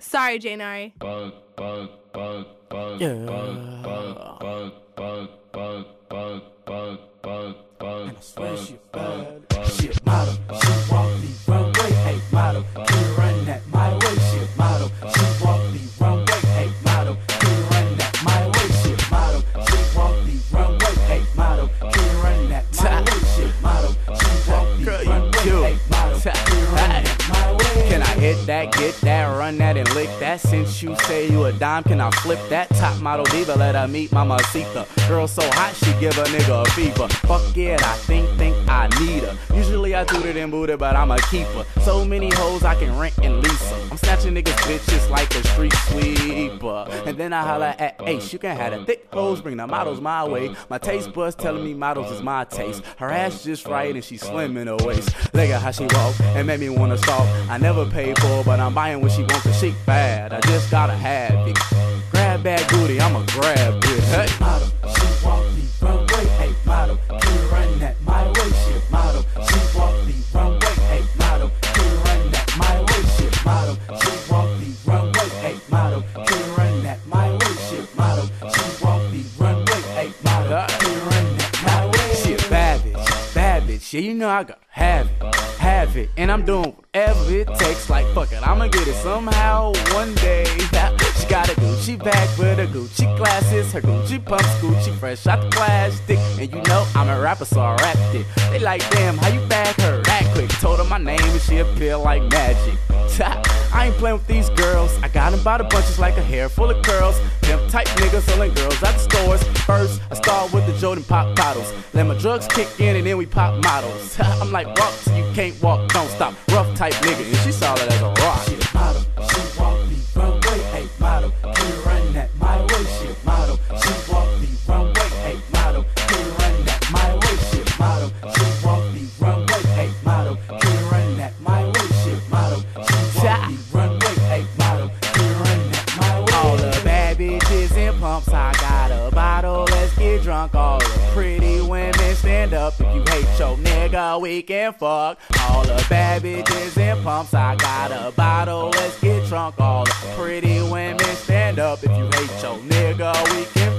Sorry, Janari. And I swear she bad. She a model. She walk the runway. Hey, model. Can you run that my way? She a model. She walk the runway. Hey, model. Can you run that my way? She a model. She walk the runway. Hey, model. Can you run that my way? She a model. She walk the Girl, you runway. cute. Hey, model. Can you run that my way? Can I hit that, get that, run that, and lick that? Since you say you a dime, can I flip that? Top model diva, let her meet Mama Sita. Girl so hot, she give a nigga a fever. Fuck it, I think, think I need her. Usually I it in booty, but I'm a keeper. So many hoes I can rent and lease 'em. I'm snatching niggas bitches like a street sweeper. And then I holla at Ace, you can have the thick hoes, bring the models my way. My taste buds telling me models is my taste. Her ass just right and she slim in her waist. Look at how she walk and make me wanna stalk. I never paid for, but I'm buying what she wants cause she bad. I just gotta have it. Grab that booty, I'ma grab it. Hey. She a bad bitch, bad bitch. Yeah, you know I got have it, have it, and I'm doing whatever it takes. Like fuck it, I'ma get it somehow one day. She got a Gucci bag with her Gucci glasses, her Gucci pumps, Gucci fresh out the plastic. And you know I'm a rapper, so I rapped it. They like, damn, how you bag her? Told her my name and she appear like magic. I ain't playing with these girls. I got them by the bunches like a hair full of curls. Pimp type niggas selling girls at the stores. First, I start with the Jordan pop bottles. Let my drugs kick in and then we pop models. I'm like walk till you can't walk, don't stop. Rough type nigga, and she solid as a rock. Bottle, let's get drunk. All the pretty women stand up if you hate your nigga, we can fuck. All the bad bitches in pumps, I got a bottle, let's get drunk. All the pretty women stand up if you hate your nigga, we can.